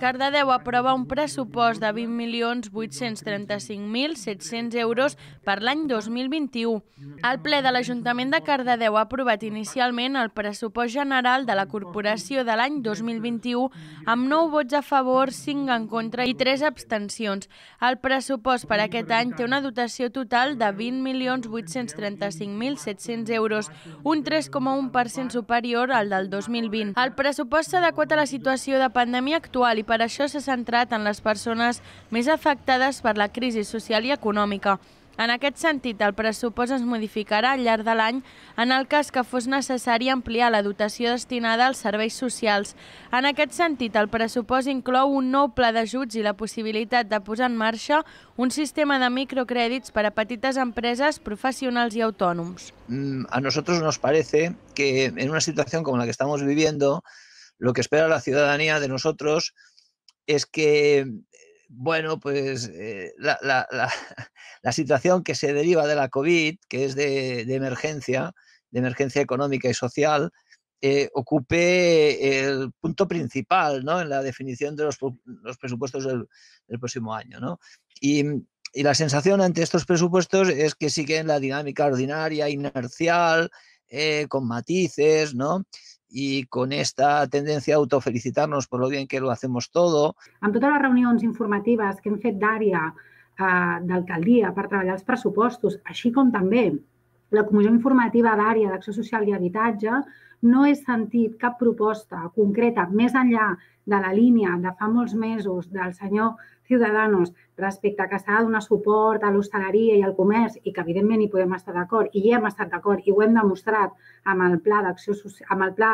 Cardedeu aprova un pressupost de 20.835.700 euros per l'any 2021. El ple de l'Ajuntament de Cardedeu ha aprovat inicialment el pressupost general de la corporació de l'any 2021 amb 9 vots a favor, 5 en contra i 3 abstencions. El pressupost per aquest any té una dotació total de 20.835.700 euros, un 3,1% superior al del 2020. El pressupost s'ha adequat a la situació de pandèmia actual i per això s'ha centrat en les persones més afectades per la crisi social i econòmica. En aquest sentit, el pressupost es modificarà al llarg de l'any en el cas que fos necessari ampliar la dotació destinada als serveis socials. En aquest sentit, el pressupost inclou un nou pla d'ajuts i la possibilitat de posar en marxa un sistema de microcrèdits per a petites empreses, professionals i autònoms. Mm, a nosotros nos parece que en una situación como la que estamos viviendo, lo que espera la ciudadanía de nosotros es que bueno, pues eh, la, situación que se deriva de la COVID, que es de, emergencia, de emergencia económica y social, eh, ocupe el punto principal ¿no? en la definición de los, presupuestos del, próximo año. ¿no? Y, y, la sensación ante estos presupuestos es que siguen la dinámica ordinaria, inercial, eh, con matices, ¿no? I con esta tendencia a autofelicitarnos por lo bien que lo hacemos todo. Amb totes les reunions informatives que hem fet d'àrea eh, d'alcaldia per treballar els pressupostos, així com també la Comissió Informativa d'Àrea d'Acció Social i Habitatge, no he sentit cap proposta concreta més enllà de la línia de fa molts mesos del senyor Ciudadanos respecte a que s'ha de donar suport a l'hostaleria i al comerç i que evidentment hi podem estar d'acord i hi hem estat d'acord i ho hem demostrat amb el pla d'acció amb el pla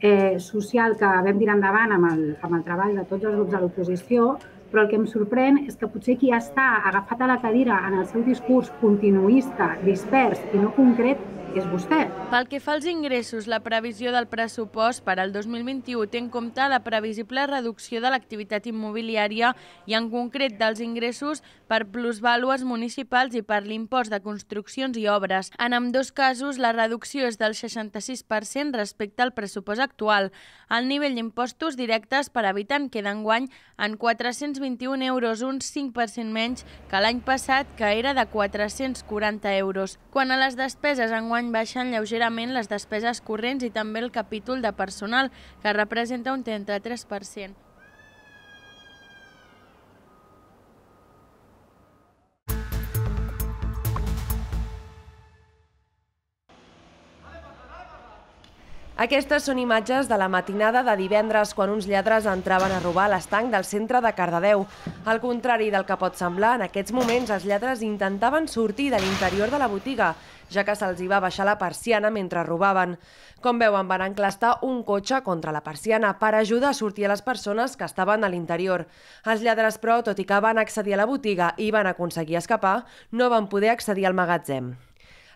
eh, social que vam tirar endavant amb el, amb el treball de tots els grups de l'oposició, però el que em sorprèn és que potser qui està agafat a la cadira en el seu discurs continuista, dispers i no concret és vostè. Pel que fa als ingressos, la previsió del pressupost per al 2021 té en compte la previsible reducció de l'activitat immobiliària i en concret dels ingressos per plusvàlues municipals i per l'impost de construccions i obres. En amb dos casos, la reducció és del 66% respecte al pressupost actual. El nivell d'impostos directes per habitant queda enguany en 421 euros, un 5% menys que l'any passat, que era de 440 euros. Quan a les despeses enguany any baixen lleugerament les despeses corrents i també el capítol de personal, que representa un 33%. Aquestes són imatges de la matinada de divendres quan uns lladres entraven a robar l'estanc del centre de Cardedeu. Al contrari del que pot semblar, en aquests moments els lladres intentaven sortir de l'interior de la botiga, ja que se'ls hi va baixar la persiana mentre robaven. Com veuen, van enclastar un cotxe contra la persiana per ajudar a sortir a les persones que estaven a l'interior. Els lladres, però, tot i que van accedir a la botiga i van aconseguir escapar, no van poder accedir al magatzem.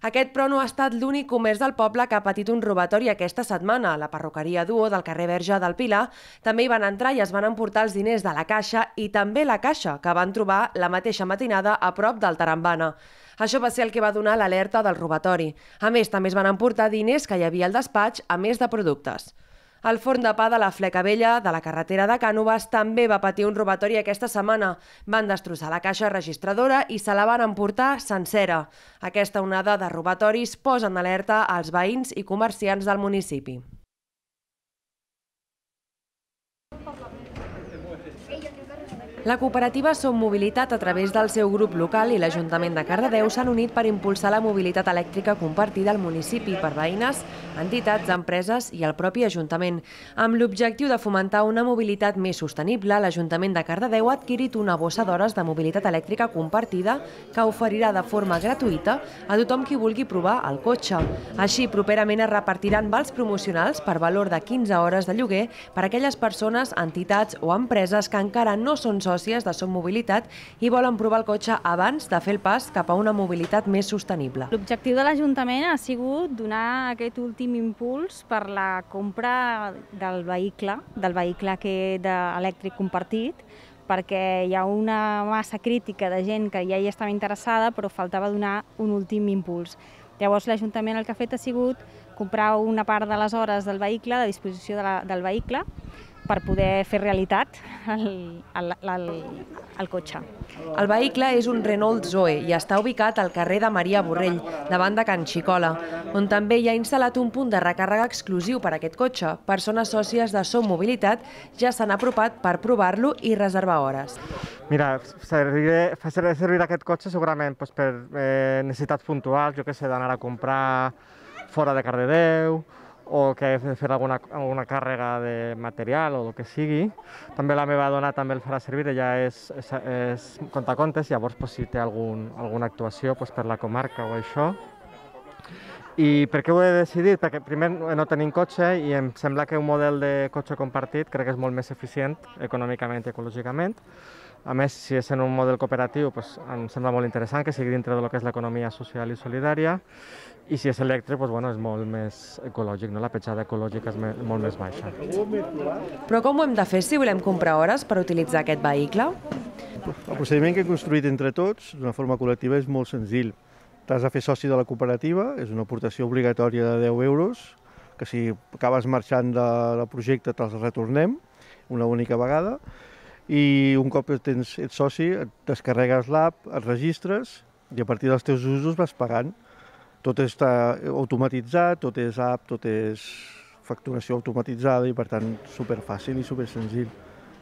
Aquest, però, no ha estat l'únic comerç del poble que ha patit un robatori aquesta setmana. La perruqueria Duo del carrer Verge del Pilar també hi van entrar i es van emportar els diners de la caixa i també la caixa, que van trobar la mateixa matinada a prop del Tarambana. Això va ser el que va donar l'alerta del robatori. A més, també es van emportar diners que hi havia al despatx, a més de productes. El forn de pa de la Fleca Vella, de la carretera de Cànoves, també va patir un robatori aquesta setmana. Van destrossar la caixa registradora i se la van emportar sencera. Aquesta onada de robatoris posa en alerta als veïns i comerciants del municipi. La cooperativa Som Mobilitat, a través del seu grup local i l'Ajuntament de Cardedeu, s'han unit per impulsar la mobilitat elèctrica compartida al municipi per veïnes, entitats, empreses i el propi Ajuntament. Amb l'objectiu de fomentar una mobilitat més sostenible, l'Ajuntament de Cardedeu ha adquirit una bossa d'hores de mobilitat elèctrica compartida que oferirà de forma gratuïta a tothom qui vulgui provar el cotxe. Així, properament es repartiran vals promocionals per valor de 15 hores de lloguer per a aquelles persones, entitats o empreses que encara no són sòcies de Som Mobilitat i volen provar el cotxe abans de fer el pas cap a una mobilitat més sostenible. L'objectiu de l'Ajuntament ha sigut donar aquest últim impuls per la compra del vehicle, del vehicle que elèctric compartit, perquè hi ha una massa crítica de gent que ja hi estava interessada, però faltava donar un últim impuls. Llavors l'Ajuntament el que ha fet ha sigut comprar una part de les hores del vehicle, a disposició de la, del vehicle, per poder fer realitat el, el, el, el cotxe. El vehicle és un Renault Zoe i està ubicat al carrer de Maria Borrell, davant de Can Xicola, on també hi ha instal·lat un punt de recàrrega exclusiu per a aquest cotxe. Persones sòcies de Som Mobilitat ja s'han apropat per provar-lo i reservar hores. Mira, serviré, faré servir aquest cotxe segurament doncs, per eh, necessitats puntuals, jo que sé, d'anar a comprar fora de Cardedeu, o que he fer alguna, alguna càrrega de material o el que sigui. També la meva dona també el farà servir, ella és, és, és contacontes, llavors pues, si té algun, alguna actuació pues, per la comarca o això. I per què ho he decidit? Perquè primer no tenim cotxe i em sembla que un model de cotxe compartit crec que és molt més eficient econòmicament i ecològicament. A més, si és en un model cooperatiu, doncs, em sembla molt interessant que sigui dintre del que és l'economia social i solidària i si és elèctric, doncs, bueno, és molt més ecològic, no? la petjada ecològica és molt més baixa. Però com ho hem de fer si volem comprar hores per utilitzar aquest vehicle? El procediment que hem construït entre tots, d'una forma col·lectiva, és molt senzill. T'has de fer soci de la cooperativa, és una aportació obligatòria de 10 euros, que si acabes marxant del projecte te'ls retornem una única vegada, i un cop tens, ets soci, et descarregues l'app, et registres i a partir dels teus usos vas pagant. Tot està automatitzat, tot és app, tot és facturació automatitzada i per tant superfàcil i supersenzill.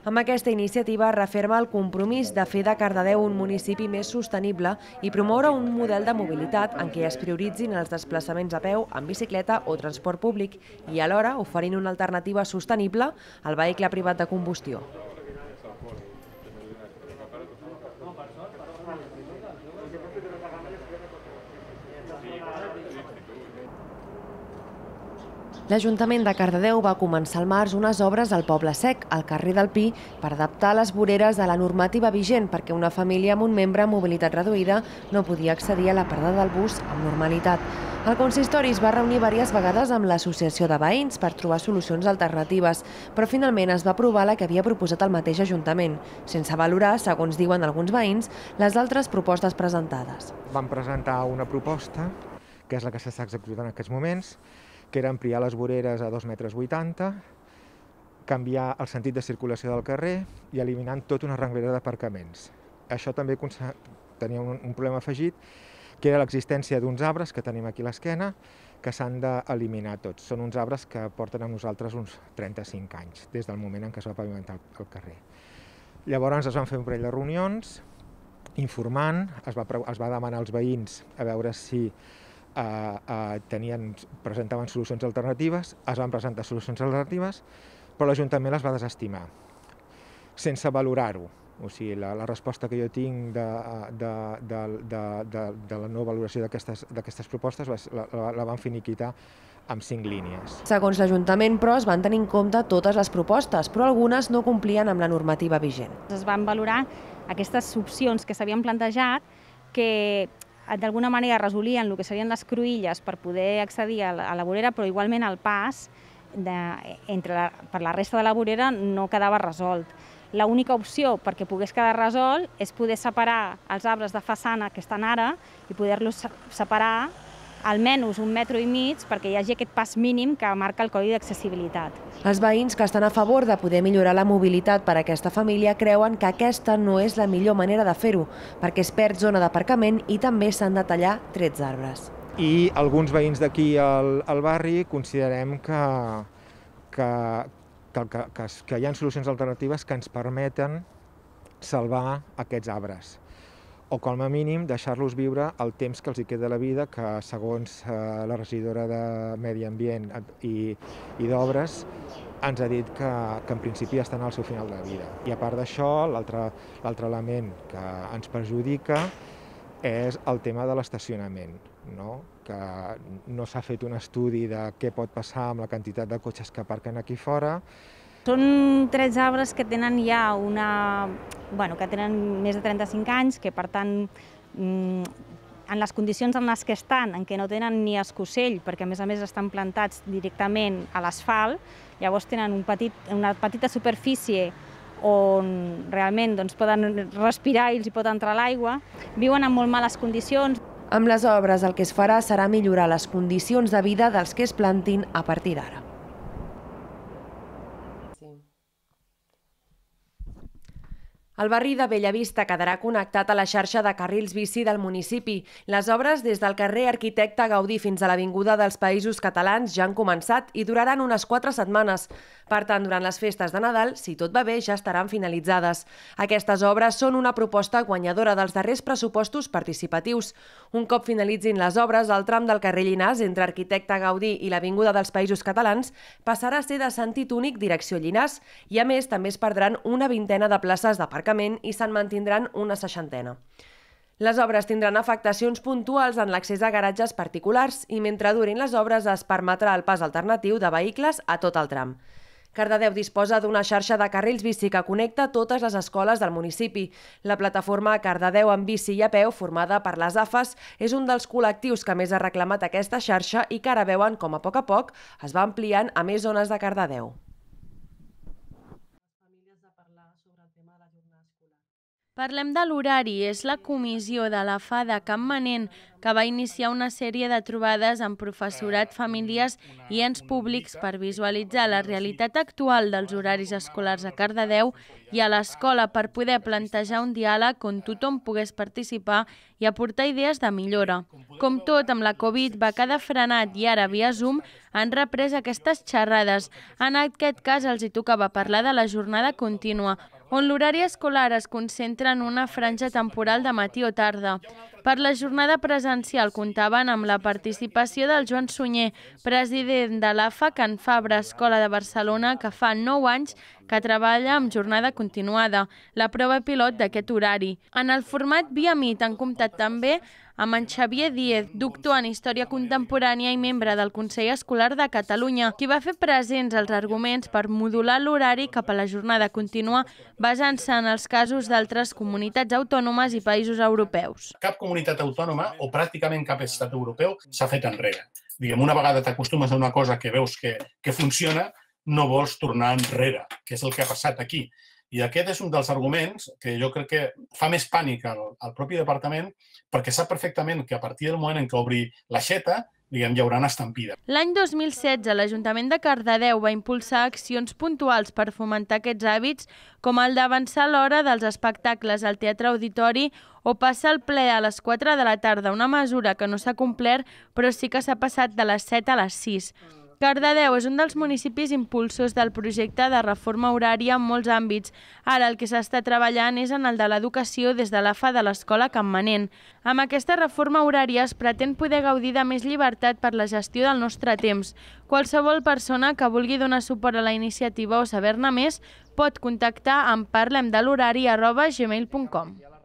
Amb aquesta iniciativa referma el compromís de fer de Cardedeu un municipi més sostenible i promoure un model de mobilitat en què es prioritzin els desplaçaments a peu, en bicicleta o transport públic i alhora oferint una alternativa sostenible al vehicle privat de combustió. L'Ajuntament de Cardedeu va començar al març unes obres al Poble Sec, al carrer del Pi, per adaptar les voreres a la normativa vigent perquè una família amb un membre amb mobilitat reduïda no podia accedir a la parada del bus amb normalitat. El consistori es va reunir diverses vegades amb l'associació de veïns per trobar solucions alternatives, però finalment es va aprovar la que havia proposat el mateix Ajuntament, sense valorar, segons diuen alguns veïns, les altres propostes presentades. Vam presentar una proposta, que és la que s'està executant en aquests moments, que era ampliar les voreres a 2,80 metres, canviar el sentit de circulació del carrer i eliminant tota una renglera d'aparcaments. Això també tenia un, un problema afegit, que era l'existència d'uns arbres que tenim aquí a l'esquena, que s'han d'eliminar tots. Són uns arbres que porten amb nosaltres uns 35 anys, des del moment en què es va pavimentar el, el carrer. Llavors es van fer un parell de reunions, informant, es va, es va demanar als veïns a veure si eh, eh, tenien, presentaven solucions alternatives, es van presentar solucions alternatives, però l'Ajuntament les va desestimar, sense valorar-ho. O sigui, la, la resposta que jo tinc de, de, de, de, de, de la no valoració d'aquestes propostes la, la, la van finiquitar amb cinc línies. Segons l'Ajuntament, però, es van tenir en compte totes les propostes, però algunes no complien amb la normativa vigent. Es van valorar aquestes opcions que s'havien plantejat que d'alguna manera resolien el que serien les cruïlles per poder accedir a la, a la vorera, però igualment el pas de, entre la, per la resta de la vorera no quedava resolt. L'única opció perquè pogués quedar resolt és poder separar els arbres de façana que estan ara i poder-los separar almenys un metro i mig perquè hi hagi aquest pas mínim que marca el Codi d'Accessibilitat. Els veïns que estan a favor de poder millorar la mobilitat per a aquesta família creuen que aquesta no és la millor manera de fer-ho, perquè es perd zona d'aparcament i també s'han de tallar trets d'arbres. I alguns veïns d'aquí al, al barri considerem que, que, que, que, que, que hi ha solucions alternatives que ens permeten salvar aquests arbres o com a mínim deixar-los viure el temps que els hi queda a la vida, que segons eh, la regidora de Medi Ambient i, i d'Obres ens ha dit que, que en principi estan al seu final de vida. I a part d'això, l'altre element que ens perjudica és el tema de l'estacionament, no? que no s'ha fet un estudi de què pot passar amb la quantitat de cotxes que aparquen aquí fora, són tres arbres que tenen ja una... Bueno, que tenen més de 35 anys, que per tant mm, en les condicions en les que estan, en què no tenen ni escocell, perquè a més a més estan plantats directament a l'asfalt, llavors tenen un petit, una petita superfície on realment doncs, poden respirar i els hi pot entrar l'aigua, viuen en molt males condicions. Amb les obres el que es farà serà millorar les condicions de vida dels que es plantin a partir d'ara. El barri de Bellavista quedarà connectat a la xarxa de carrils bici del municipi. Les obres des del carrer Arquitecte Gaudí fins a l'Avinguda dels Països Catalans ja han començat i duraran unes quatre setmanes. Per tant, durant les festes de Nadal, si tot va bé, ja estaran finalitzades. Aquestes obres són una proposta guanyadora dels darrers pressupostos participatius. Un cop finalitzin les obres, el tram del carrer Llinàs entre Arquitecte Gaudí i l'Avinguda dels Països Catalans passarà a ser de sentit únic direcció Llinàs i, a més, també es perdran una vintena de places d'aparcament aparcament i se'n mantindran una seixantena. Les obres tindran afectacions puntuals en l'accés a garatges particulars i mentre durin les obres es permetrà el pas alternatiu de vehicles a tot el tram. Cardedeu disposa d'una xarxa de carrils bici que connecta totes les escoles del municipi. La plataforma Cardedeu en bici i a peu, formada per les AFAS, és un dels col·lectius que més ha reclamat aquesta xarxa i que ara veuen com a poc a poc es va ampliant a més zones de Cardedeu. Parlem de l'horari. És la comissió de la FA de Manent que va iniciar una sèrie de trobades amb professorat, famílies i ens públics per visualitzar la realitat actual dels horaris escolars a Cardedeu i a l'escola per poder plantejar un diàleg on tothom pogués participar i aportar idees de millora. Com tot, amb la Covid va quedar frenat i ara via Zoom han reprès aquestes xerrades. En aquest cas els hi tocava parlar de la jornada contínua, on l'horari escolar es concentra en una franja temporal de matí o tarda. Per la jornada presencial comptaven amb la participació del Joan Sunyer, president de l'AFA Can Fabra Escola de Barcelona, que fa 9 anys que treballa amb jornada continuada, la prova pilot d'aquest horari. En el format via Meet han comptat també amb en Xavier Díez, doctor en Història Contemporània i membre del Consell Escolar de Catalunya, qui va fer presents els arguments per modular l'horari cap a la jornada contínua basant-se en els casos d'altres comunitats autònomes i països europeus. Cap comunitat autònoma o pràcticament cap estat europeu s'ha fet enrere. Diguem, una vegada t'acostumes a una cosa que veus que, que funciona, no vols tornar enrere, que és el que ha passat aquí. I aquest és un dels arguments que jo crec que fa més pànic al, al propi departament perquè sap perfectament que a partir del moment en què obri l'aixeta diguem, hi haurà una estampida. L'any 2016, l'Ajuntament de Cardedeu va impulsar accions puntuals per fomentar aquests hàbits, com el d'avançar l'hora dels espectacles al Teatre Auditori o passar el ple a les 4 de la tarda, una mesura que no s'ha complert, però sí que s'ha passat de les 7 a les 6. Cardedeu és un dels municipis impulsors del projecte de reforma horària en molts àmbits. Ara el que s'està treballant és en el de l'educació des de l'AFA de l'Escola Campmanent. Amb aquesta reforma horària es pretén poder gaudir de més llibertat per la gestió del nostre temps. Qualsevol persona que vulgui donar suport a la iniciativa o saber-ne més pot contactar amb parlemdelhorari.gmail.com.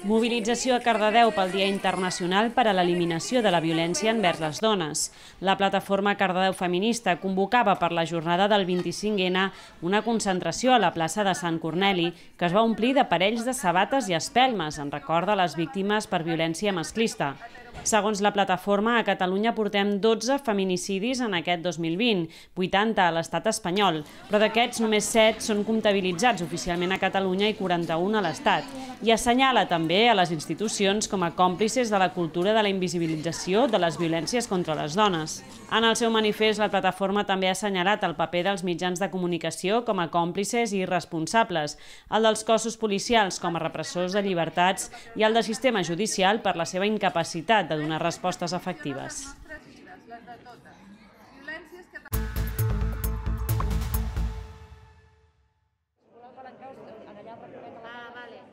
Mobilització a Cardedeu pel Dia Internacional per a l'eliminació de la violència envers les dones. La plataforma Cardedeu Feminista convocava per la jornada del 25N una concentració a la plaça de Sant Corneli que es va omplir de parells de sabates i espelmes en record de les víctimes per violència masclista. Segons la plataforma, a Catalunya portem 12 feminicidis en aquest 2020, 80 a l'estat espanyol, però d'aquests només 7 són comptabilitzats oficialment a Catalunya i 41 a l'estat. I assenyala també a les institucions com a còmplices de la cultura de la invisibilització de les violències contra les dones. En el seu manifest, la plataforma també ha assenyalat el paper dels mitjans de comunicació com a còmplices i responsables, el dels cossos policials com a repressors de llibertats i el del sistema judicial per la seva incapacitat de donar respostes efectives.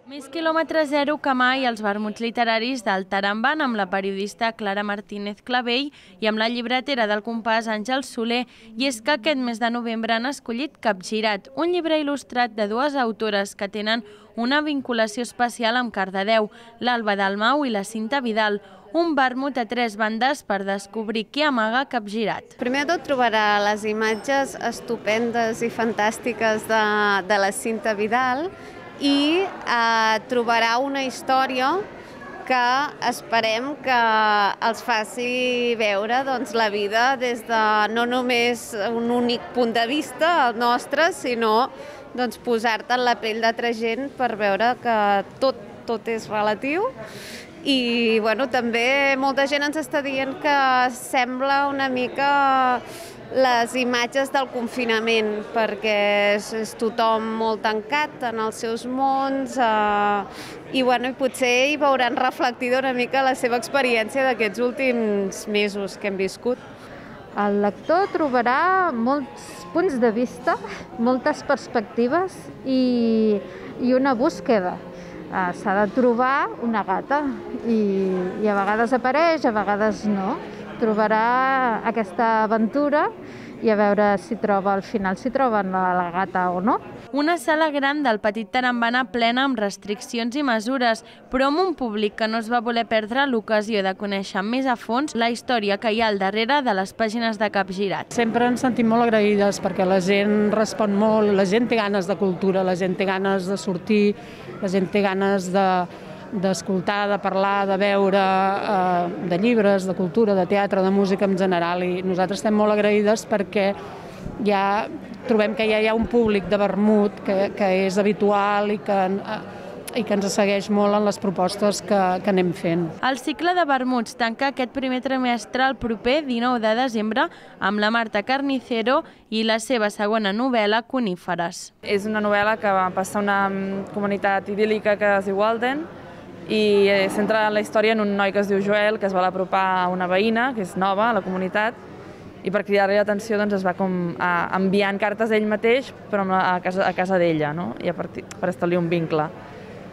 Més quilòmetre zero que mai els vermuts literaris del Taramban amb la periodista Clara Martínez Clavell i amb la llibretera del compàs Àngel Soler. I és que aquest mes de novembre han escollit Capgirat, un llibre il·lustrat de dues autores que tenen una vinculació especial amb Cardedeu, l'Alba Dalmau i la Cinta Vidal, un vermut a tres bandes per descobrir què amaga Capgirat. Primer de tot trobarà les imatges estupendes i fantàstiques de, de la Cinta Vidal i eh, trobarà una història que esperem que els faci veure doncs, la vida des de no només un únic punt de vista, el nostre, sinó doncs, posar-te en la pell d'altra gent per veure que tot, tot és relatiu. I bueno, també molta gent ens està dient que sembla una mica les imatges del confinament, perquè és, és tothom molt tancat en els seus mons eh, i, bueno, i potser hi veuran reflectida una mica la seva experiència d'aquests últims mesos que hem viscut. El lector trobarà molts punts de vista, moltes perspectives i, i una búsqueda. Uh, S'ha de trobar una gata i, i a vegades apareix, a vegades no trobarà aquesta aventura i a veure si troba al final si troben la, la gata o no. Una sala gran del Petit Tarambana plena amb restriccions i mesures, però amb un públic que no es va voler perdre l'ocasió de conèixer més a fons la història que hi ha al darrere de les pàgines de Capgirat. Sempre ens sentim molt agraïdes perquè la gent respon molt, la gent té ganes de cultura, la gent té ganes de sortir, la gent té ganes de, d'escoltar, de parlar, de veure, eh, de llibres, de cultura, de teatre, de música en general i nosaltres estem molt agraïdes perquè ja trobem que ja hi ha un públic de vermut que, que és habitual i que, eh, i que ens segueix molt en les propostes que, que anem fent. El cicle de vermuts tanca aquest primer trimestre el proper 19 de desembre amb la Marta Carnicero i la seva segona novel·la, Coníferes. És una novel·la que va passar una comunitat idíl·lica que es diu Walden, i eh, centra la història en un noi que es diu Joel, que es vol apropar a una veïna, que és nova a la comunitat, i per cridar-li l'atenció doncs, es va com, a, enviant cartes ell mateix, però a casa, a casa d'ella, no? i a partir, per establir un vincle.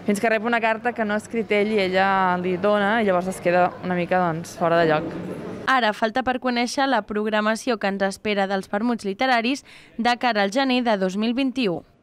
Fins que rep una carta que no ha escrit ell i ella li dona, i llavors es queda una mica doncs, fora de lloc. Ara falta per conèixer la programació que ens espera dels vermuts literaris de cara al gener de 2021.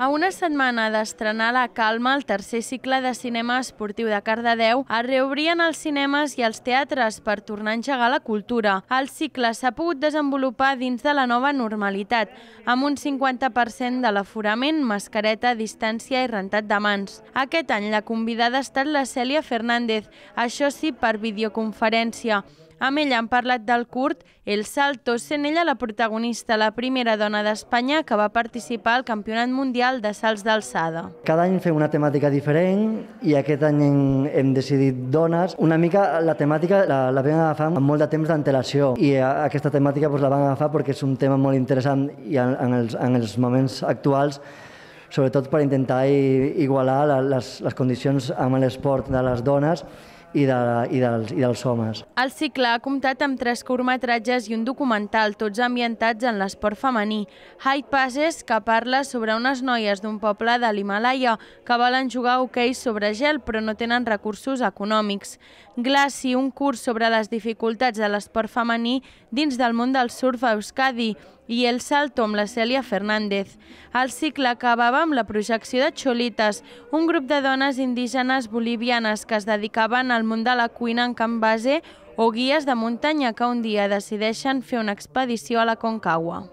A una setmana d'estrenar La Calma, el tercer cicle de cinema esportiu de Cardedeu, es reobrien els cinemes i els teatres per tornar a engegar la cultura. El cicle s'ha pogut desenvolupar dins de la nova normalitat, amb un 50% de l'aforament, mascareta, distància i rentat de mans. Aquest any la convidada ha estat la Cèlia Fernández, això sí per videoconferència. Amb ella han parlat del curt El Salto, sent ella la protagonista, la primera dona d'Espanya que va participar al Campionat Mundial de Salts d'Alçada. Cada any fem una temàtica diferent i aquest any hem, hem decidit dones. Una mica la temàtica la, la vam agafar amb molt de temps d'antelació i aquesta temàtica doncs, la vam agafar perquè és un tema molt interessant i en, en, els, en els moments actuals sobretot per intentar igualar les, les condicions amb l'esport de les dones i, de, i, dels, i dels homes. El cicle ha comptat amb tres curtmetratges i un documental, tots ambientats en l'esport femení. High Passes, que parla sobre unes noies d'un poble de l'Himalaya que volen jugar a hoquei sobre gel però no tenen recursos econòmics. Glaci, un curs sobre les dificultats de l'esport femení dins del món del surf a Euskadi i El Salto amb la Cèlia Fernández. El cicle acabava amb la projecció de Cholitas, un grup de dones indígenes bolivianes que es dedicaven al món de la cuina en camp base o guies de muntanya que un dia decideixen fer una expedició a la Concagua.